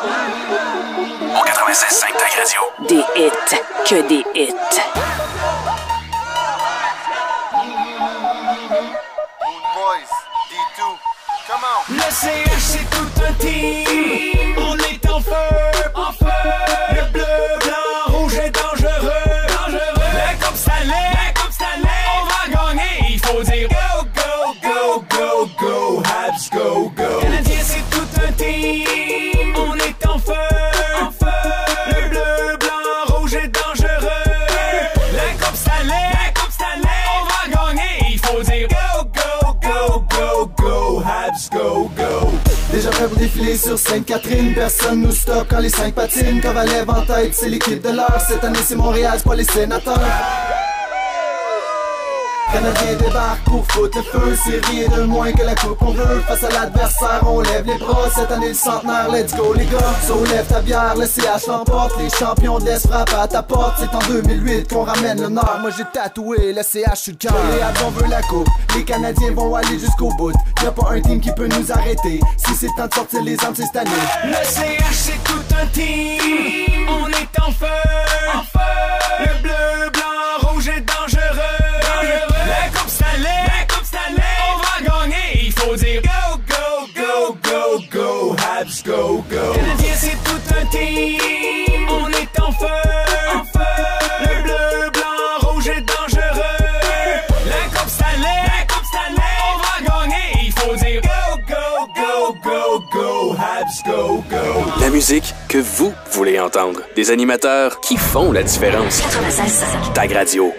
96.5 Tag Radio. Des hits, que des hits. Boys, D2, come on. Le CH c'est tout un team. On est en feu, en feu. Le bleu, blanc, rouge est dangereux, dangereux. La coupe Stanley, la coupe Stanley. On va gagner, il faut dire go, go, go, go, go, Habs, go, go. Dangereux. La coupe Stanley, la coupe. On va gagner, il faut dire go, go, go, go, go, Habs, go, go. Déjà prêt pour défiler sur Sainte-Catherine Personne nous stoppe quand les cinq patines Kovalev en tête, c'est l'équipe de l'heure Cette année c'est Montréal, c'est pas les sénateurs Canadien débarque pour foutre le feu. C'est rien de moins que la coupe on veut. Face à l'adversaire, on lève les bras. Cette année le centenaire, let's go les gars. Soulève ta bière, le CH l'emporte. Les champions l'Est frappent à ta porte. C'est en 2008 qu'on ramène le Nord. Moi j'ai tatoué le CH sur le cœur. Les on veut la coupe. Les Canadiens vont aller jusqu'au bout. Y'a pas un team qui peut nous arrêter. Si c'est temps de sortir les armes, c'est cette année. Le CH c'est tout un team. On est en feu, go, Habs, go, go. Canadien c'est tout un team. On est en feu, en feu. Le bleu, blanc, rouge est dangereux. La coupe Stanley, la coupe Stanley. On va gagner, il faut dire go, go, go, go, go, Habs, go, go. La musique que vous voulez entendre. Des animateurs qui font la différence. 96.5. Tag Radio.